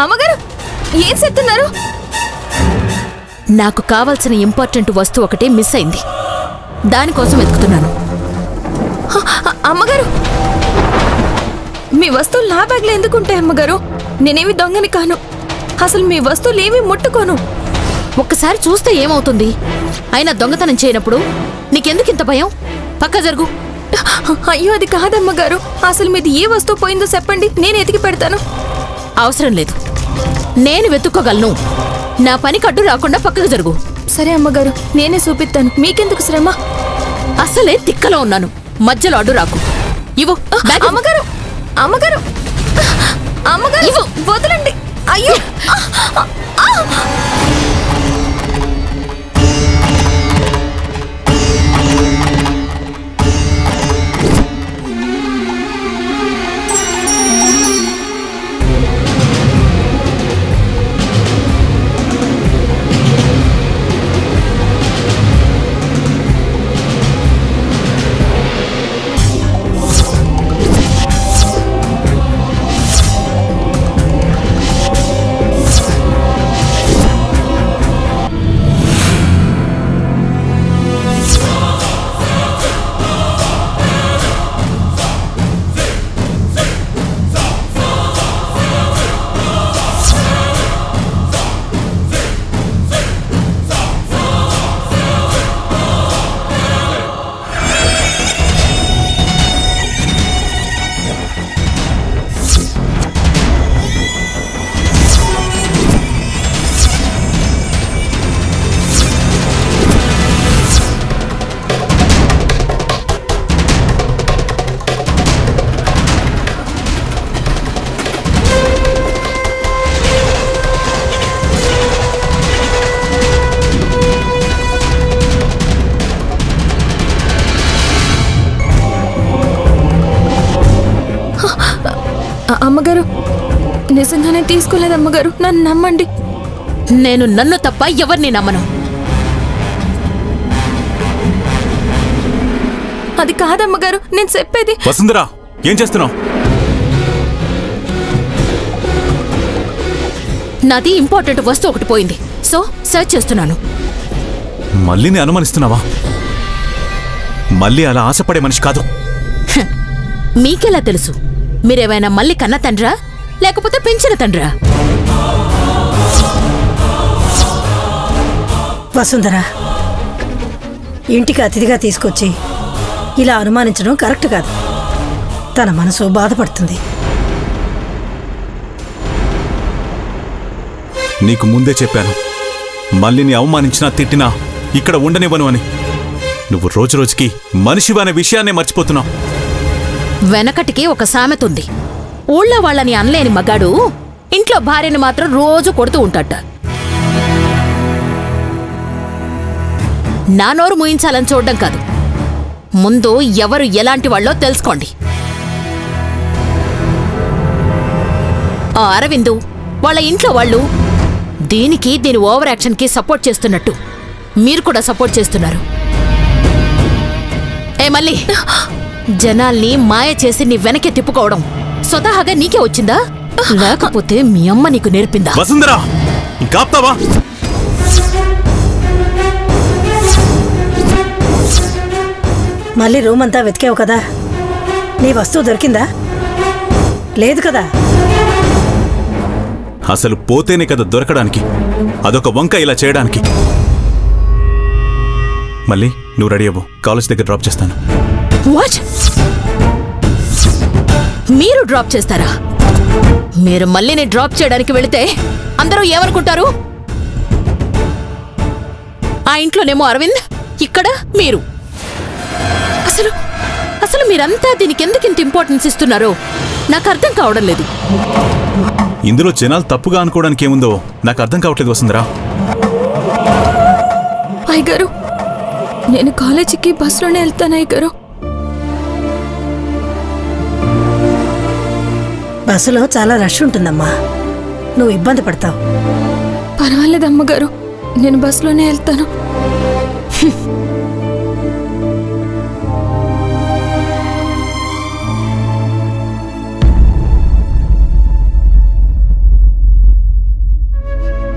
అమ్మగారు ఏం చెప్తున్నారు? నాకు కావలసిన ఇంపార్టెంట్ వస్తువు ఒకటి మిస్ అయింది. దానికోసం వెతుకుతున్నాను. అమ్మగారు! మీ వస్తువులు నా బ్యాగ్లో ఎందుకు ఉంటాయి అమ్మగారు? నేనేమి దొంగని కాను. అసలు మీ వస్తువులు ఏమి ముట్టుకోను. ఒక్కసారి చూస్తే ఏమవుతుంది? అయినా దొంగతనం చేయనప్పుడు నీకెందుకు ఇంత భయం? పక్క జరుగు. అయ్యో అది కాదమ్మగారు. అసలు మీది ఏ వస్తువు పోయిందో చెప్పండి. నేను ఎతికి పెడతాను. అవసరం లేదు. నేను వెతుక్కోగలను. నా పని కట్టు రాకుండా పక్కకు జరుగు. సరే అమ్మగారు నేనే చూపిస్తాను మీకెందుకు శ్రమ? అసలే తిక్కలో ఉన్నాను. మధ్యలో అడ్డు రాకు. ఇవ్వు. అమ్మగారు అమ్మగారు అమ్మగారు వదలండి. అయ్యో అమ్మగారు నిజంగానే తీసుకోలేదు అమ్మగారు. నన్ను నమ్మండి. నేను నన్ను తప్ప ఎవరిని నమ్మను. అది కాదమ్మగారు నేను చెప్పేది. వసుంధరా ఏం చేస్తున్నావు? నాది ఇంపార్టెంట్ వస్తువు ఒకటి పోయింది. సో సెర్చ్ చేస్తున్నాను. మళ్ళీ నీ అనుమానిస్తున్నావా? మళ్ళీ అలా ఆశపడే మనిషి కాదు. మీకెలా తెలుసు? మీరేమైనా మళ్ళీ కన్న తండ్రా? లేకపోతే పెంచిన తండ్రా? వసుంధర ఇంటికి అతిథిగా తీసుకొచ్చి ఇలా అనుమానించడం కరెక్ట్ కాదు. తన మనసు బాధపడుతుంది. నీకు ముందే చెప్పాను. మళ్ళీ నీ అవమానించినా తిట్టినా ఇక్కడ ఉండనివ్వను అని. నువ్వు రోజు రోజుకి మనిషివి అనే విషయాన్నే మర్చిపోతున్నావు. వెనకటికి ఒక సామెత ఉంది. ఊళ్ళో వాళ్ళని అనలేని మగాడు ఇంట్లో భార్యని మాత్రం రోజు కొడుతూ ఉంటాట నా నోరు ముయించాలని చూడడం కాదు. ముందు ఎవరు ఎలాంటి వాళ్ళో తెలుసుకోండి. ఆ అరవిందు వాళ్ళ ఇంట్లో వాళ్ళు దీనికి దీని ఓవర్ యాక్షన్కి సపోర్ట్ చేస్తున్నట్టు. మీరు కూడా సపోర్ట్ చేస్తున్నారు. ఏ మళ్ళీ? జనాల్ని మాయ చేసి నీ వెనకే తిప్పుకోవడం. స్వతహాగా నీకే వచ్చిందా? లేకపోతే మీ అమ్మ నీకు నేర్పిందా? వసుంధరా ఇంకా ఆపుతావా మళ్ళీ రూమ్ అంతా వెతికావు కదా? నీ వస్తువు దొరికిందా? లేదు కదా? అసలు పోతేనే కదా దొరకడానికి. అదొక వంక ఇలా చేయడానికి. మళ్ళీ నువ్వు రెడీ అవ్వు. కాలేజ్ దగ్గర డ్రాప్ చేస్తాను. వాట్ మీరు డ్రాప్ చేస్తారా? మీరు మళ్ళీ నేను డ్రాప్ చేయడానికి వెళితే అందరూ ఏమనుకుంటారు? ఆ ఇంట్లోనేమో అరవింద్ ఇక్కడ మీరు. అసలు అసలు మీరంతా దీనికి ఎందుకు ఇంత ఇంపార్టెన్స్ ఇస్తున్నారో నాకు అర్థం కావడం లేదు. ఇందులో జనాలు తప్పుగా అనుకోవడానికి ఏముందో నాకు అర్థం కావట్లేదు వసుంధరా. అయ్యగారు నేను కాలేజీకి బస్సులోనే వెళ్తాను అయ్యగారు. బస్సులో చాలా రష్ ఉంటుందమ్మా. నువ్వు ఇబ్బంది పడతావు. పర్వాలేదు అమ్మగారు నేను బస్సులోనే వెళ్తాను.